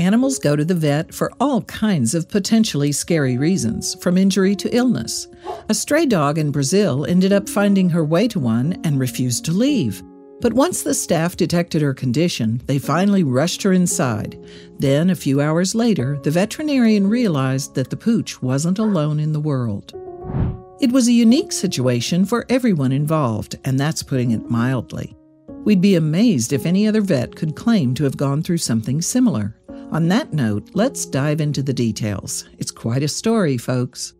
Animals go to the vet for all kinds of potentially scary reasons, from injury to illness. A stray dog in Brazil ended up finding her way to one and refused to leave. But once the staff detected her condition, they finally rushed her inside. Then, a few hours later, the veterinarian realized that the pooch wasn't alone in the world. It was a unique situation for everyone involved, and that's putting it mildly. We'd be amazed if any other vet could claim to have gone through something similar. On that note, let's dive into the details. It's quite a story, folks.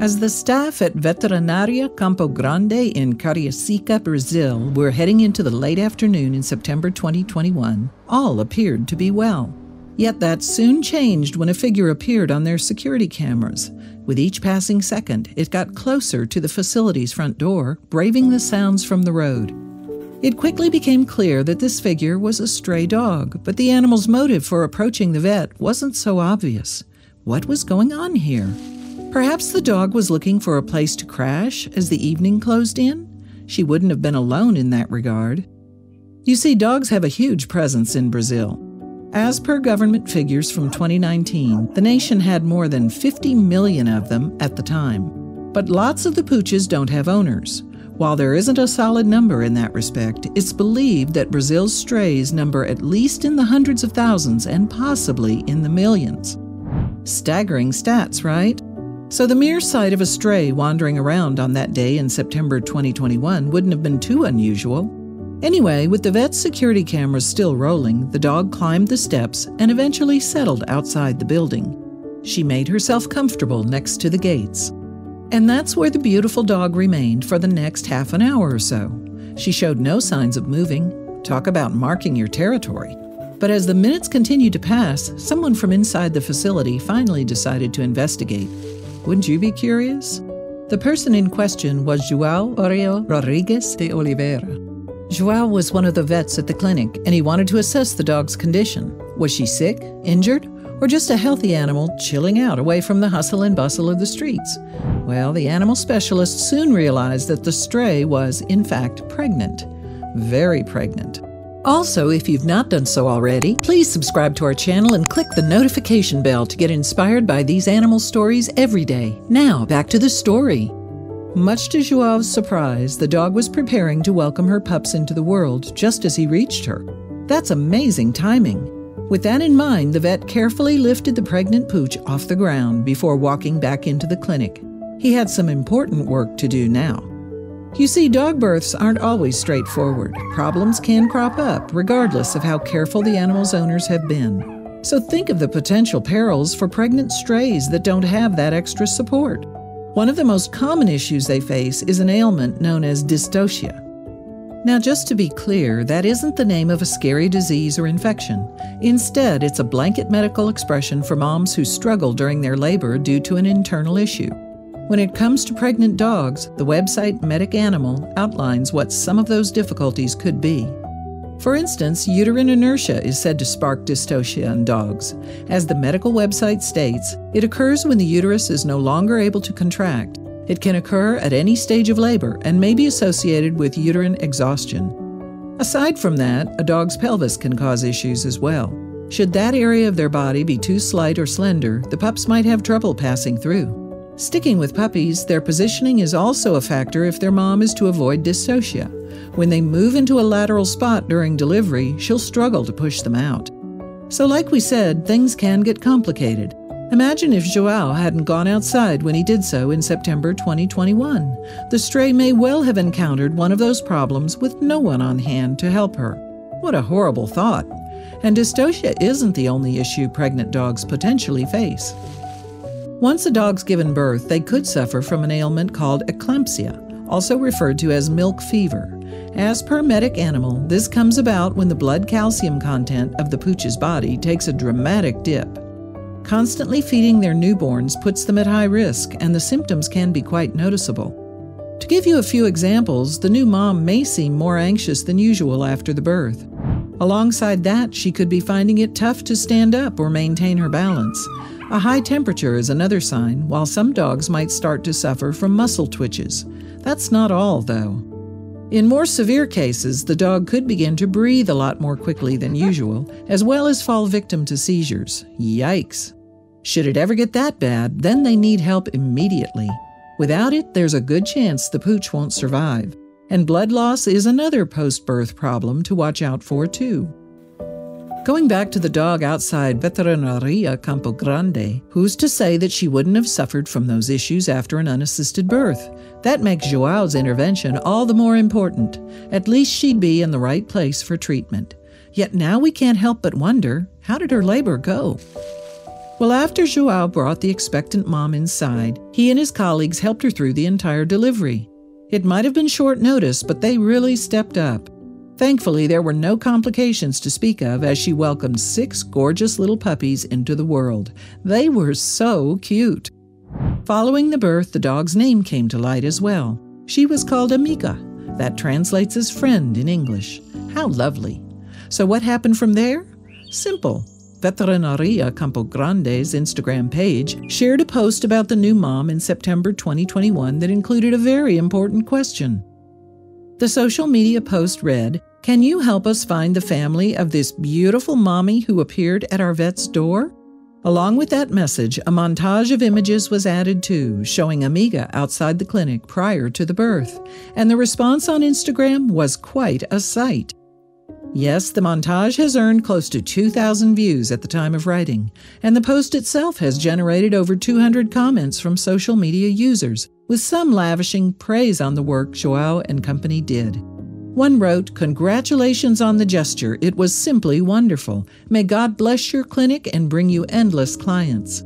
As the staff at Veterinaria Campo Grande in Cariacica, Brazil, were heading into the late afternoon in September 2021, all appeared to be well. Yet that soon changed when a figure appeared on their security cameras. With each passing second, it got closer to the facility's front door, braving the sounds from the road. It quickly became clear that this figure was a stray dog, but the animal's motive for approaching the vet wasn't so obvious. What was going on here? Perhaps the dog was looking for a place to crash as the evening closed in? She wouldn't have been alone in that regard. You see, dogs have a huge presence in Brazil. As per government figures from 2019, the nation had more than 50 million of them at the time. But lots of the pooches don't have owners. While there isn't a solid number in that respect, it's believed that Brazil's strays number at least in the hundreds of thousands and possibly in the millions. Staggering stats, right? So the mere sight of a stray wandering around on that day in September 2021 wouldn't have been too unusual. Anyway, with the vet's security cameras still rolling, the dog climbed the steps and eventually settled outside the building. She made herself comfortable next to the gates. And that's where the beautiful dog remained for the next half an hour or so. She showed no signs of moving. Talk about marking your territory. But as the minutes continued to pass, someone from inside the facility finally decided to investigate. Wouldn't you be curious? The person in question was João Oreo Rodrigues de Oliveira. João was one of the vets at the clinic, and he wanted to assess the dog's condition. Was she sick, injured, or just a healthy animal chilling out away from the hustle and bustle of the streets? Well, the animal specialist soon realized that the stray was, in fact, pregnant. Very pregnant. Also, if you've not done so already, please subscribe to our channel and click the notification bell to get inspired by these animal stories every day. Now, back to the story. Much to Joao's surprise, the dog was preparing to welcome her pups into the world just as he reached her. That's amazing timing. With that in mind, the vet carefully lifted the pregnant pooch off the ground before walking back into the clinic. He had some important work to do now. You see, dog births aren't always straightforward. Problems can crop up, regardless of how careful the animal's owners have been. So think of the potential perils for pregnant strays that don't have that extra support. One of the most common issues they face is an ailment known as dystocia. Now, just to be clear, that isn't the name of a scary disease or infection. Instead, it's a blanket medical expression for moms who struggle during their labor due to an internal issue. When it comes to pregnant dogs, the website Medic Animal outlines what some of those difficulties could be. For instance, uterine inertia is said to spark dystocia in dogs. As the medical website states, it occurs when the uterus is no longer able to contract it can occur at any stage of labor and may be associated with uterine exhaustion. Aside from that, a dog's pelvis can cause issues as well. Should that area of their body be too slight or slender, the pups might have trouble passing through. Sticking with puppies, their positioning is also a factor if their mom is to avoid dystocia. When they move into a lateral spot during delivery, she'll struggle to push them out. So, like we said, things can get complicated. Imagine if Joao hadn't gone outside when he did so in September 2021. The stray may well have encountered one of those problems with no one on hand to help her. What a horrible thought. And dystocia isn't the only issue pregnant dogs potentially face. Once a dog's given birth, they could suffer from an ailment called eclampsia, also referred to as milk fever. As per Medic Animal, this comes about when the blood calcium content of the pooch's body takes a dramatic dip. Constantly feeding their newborns puts them at high risk, and the symptoms can be quite noticeable. To give you a few examples, the new mom may seem more anxious than usual after the birth. Alongside that, she could be finding it tough to stand up or maintain her balance. A high temperature is another sign, while some dogs might start to suffer from muscle twitches. That's not all, though. In more severe cases, the dog could begin to breathe a lot more quickly than usual, as well as fall victim to seizures. Yikes. Should it ever get that bad, then they need help immediately. Without it, there's a good chance the pooch won't survive. And blood loss is another post birth problem to watch out for, too. Going back to the dog outside Veterinaria Campo Grande, who's to say that she wouldn't have suffered from those issues after an unassisted birth? That makes Joao's intervention all the more important. At least she'd be in the right place for treatment. Yet now we can't help but wonder how did her labor go? Well, after Joao brought the expectant mom inside, he and his colleagues helped her through the entire delivery. It might have been short notice, but they really stepped up. Thankfully, there were no complications to speak of as she welcomed six gorgeous little puppies into the world. They were so cute. Following the birth, the dog's name came to light as well. She was called Amiga. That translates as friend in English. How lovely. So, what happened from there? Simple. Veterinaria Campo Grande's Instagram page shared a post about the new mom in September 2021 that included a very important question. The social media post read Can you help us find the family of this beautiful mommy who appeared at our vet's door? Along with that message, a montage of images was added too, showing Amiga outside the clinic prior to the birth, and the response on Instagram was quite a sight. Yes, the montage has earned close to 2,000 views at the time of writing, and the post itself has generated over 200 comments from social media users, with some lavishing praise on the work Joao and company did. One wrote, Congratulations on the gesture. It was simply wonderful. May God bless your clinic and bring you endless clients.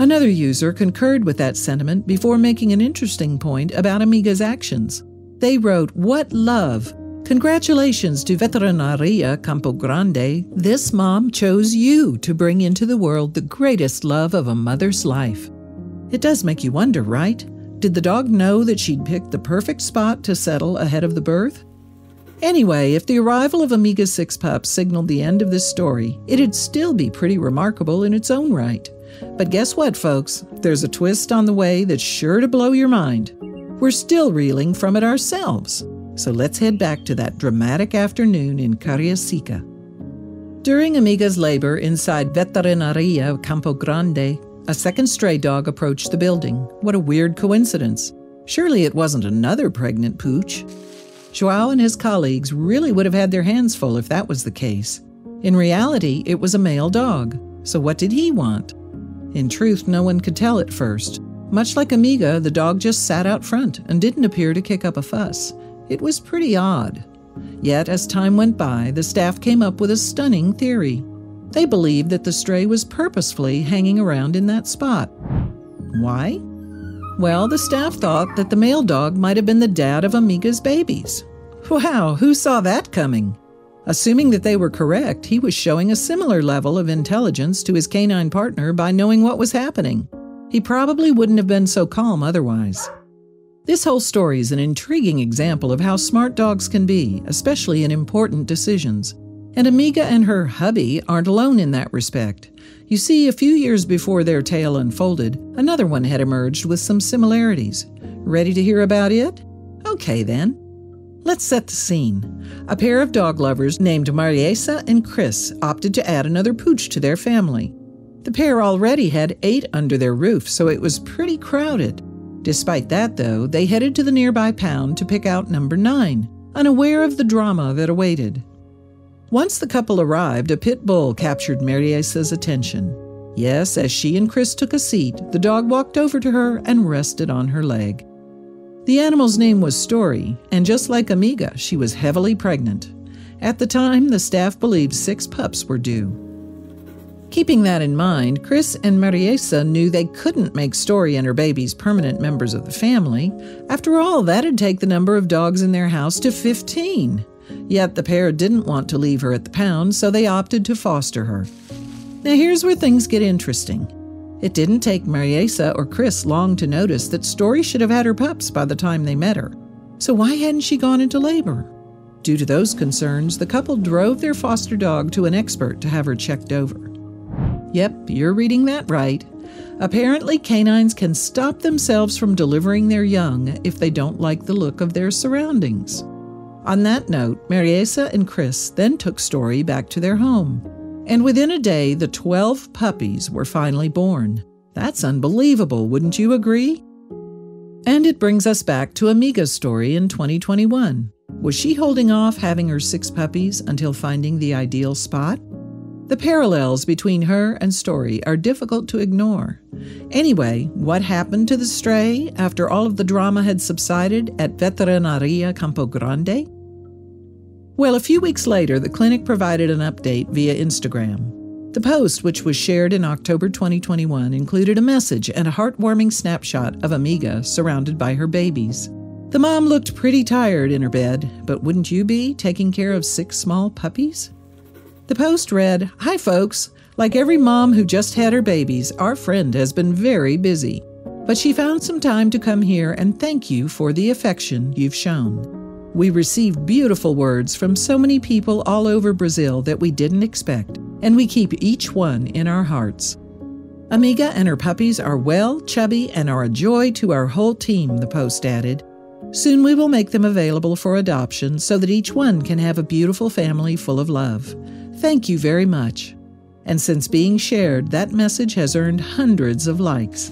Another user concurred with that sentiment before making an interesting point about Amiga's actions. They wrote, What love! Congratulations to Veterinaria Campo Grande. This mom chose you to bring into the world the greatest love of a mother's life. It does make you wonder, right? Did the dog know that she'd picked the perfect spot to settle ahead of the birth? Anyway, if the arrival of Amiga's six pups signaled the end of this story, it'd still be pretty remarkable in its own right. But guess what, folks? There's a twist on the way that's sure to blow your mind. We're still reeling from it ourselves. So let's head back to that dramatic afternoon in Cariacica. During Amiga's labor inside Veterinaria Campo Grande, a second stray dog approached the building. What a weird coincidence. Surely it wasn't another pregnant pooch. Joao and his colleagues really would have had their hands full if that was the case. In reality, it was a male dog. So what did he want? In truth, no one could tell at first. Much like Amiga, the dog just sat out front and didn't appear to kick up a fuss. It was pretty odd. Yet, as time went by, the staff came up with a stunning theory. They believed that the stray was purposefully hanging around in that spot. Why? Well, the staff thought that the male dog might have been the dad of Amiga's babies. Wow, who saw that coming? Assuming that they were correct, he was showing a similar level of intelligence to his canine partner by knowing what was happening. He probably wouldn't have been so calm otherwise. This whole story is an intriguing example of how smart dogs can be, especially in important decisions. And Amiga and her hubby aren't alone in that respect. You see, a few years before their tale unfolded, another one had emerged with some similarities. Ready to hear about it? Okay then. Let's set the scene. A pair of dog lovers named Mariesa and Chris opted to add another pooch to their family. The pair already had eight under their roof, so it was pretty crowded. Despite that, though, they headed to the nearby pound to pick out number nine, unaware of the drama that awaited. Once the couple arrived, a pit bull captured Mariesa's attention. Yes, as she and Chris took a seat, the dog walked over to her and rested on her leg. The animal's name was Story, and just like Amiga, she was heavily pregnant. At the time, the staff believed six pups were due. Keeping that in mind, Chris and Mariesa knew they couldn't make Story and her babies permanent members of the family. After all, that'd take the number of dogs in their house to 15. Yet the pair didn't want to leave her at the pound, so they opted to foster her. Now, here's where things get interesting. It didn't take Mariesa or Chris long to notice that Story should have had her pups by the time they met her. So, why hadn't she gone into labor? Due to those concerns, the couple drove their foster dog to an expert to have her checked over. Yep, you're reading that right. Apparently, canines can stop themselves from delivering their young if they don't like the look of their surroundings. On that note, Mariesa and Chris then took Story back to their home. And within a day, the 12 puppies were finally born. That's unbelievable, wouldn't you agree? And it brings us back to Amiga's story in 2021. Was she holding off having her six puppies until finding the ideal spot? The parallels between her and Story are difficult to ignore. Anyway, what happened to the stray after all of the drama had subsided at Veterinaria Campo Grande? Well, a few weeks later, the clinic provided an update via Instagram. The post, which was shared in October 2021, included a message and a heartwarming snapshot of Amiga surrounded by her babies. The mom looked pretty tired in her bed, but wouldn't you be taking care of six small puppies? The post read Hi, folks. Like every mom who just had her babies, our friend has been very busy. But she found some time to come here and thank you for the affection you've shown. We received beautiful words from so many people all over Brazil that we didn't expect, and we keep each one in our hearts. Amiga and her puppies are well, chubby, and are a joy to our whole team, the post added. Soon we will make them available for adoption so that each one can have a beautiful family full of love. Thank you very much. And since being shared, that message has earned hundreds of likes.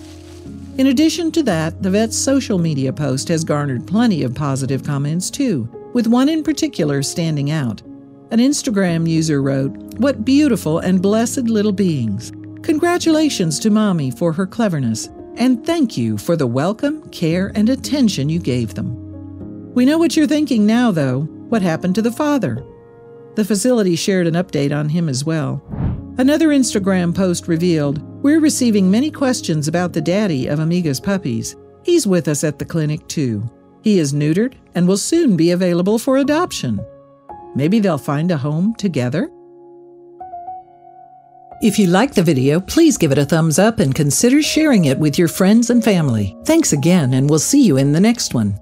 In addition to that, the vet's social media post has garnered plenty of positive comments too, with one in particular standing out. An Instagram user wrote, What beautiful and blessed little beings. Congratulations to Mommy for her cleverness, and thank you for the welcome, care, and attention you gave them. We know what you're thinking now, though. What happened to the father? The facility shared an update on him as well. Another Instagram post revealed, We're receiving many questions about the daddy of Amiga's puppies. He's with us at the clinic, too. He is neutered and will soon be available for adoption. Maybe they'll find a home together? If you liked the video, please give it a thumbs up and consider sharing it with your friends and family. Thanks again, and we'll see you in the next one.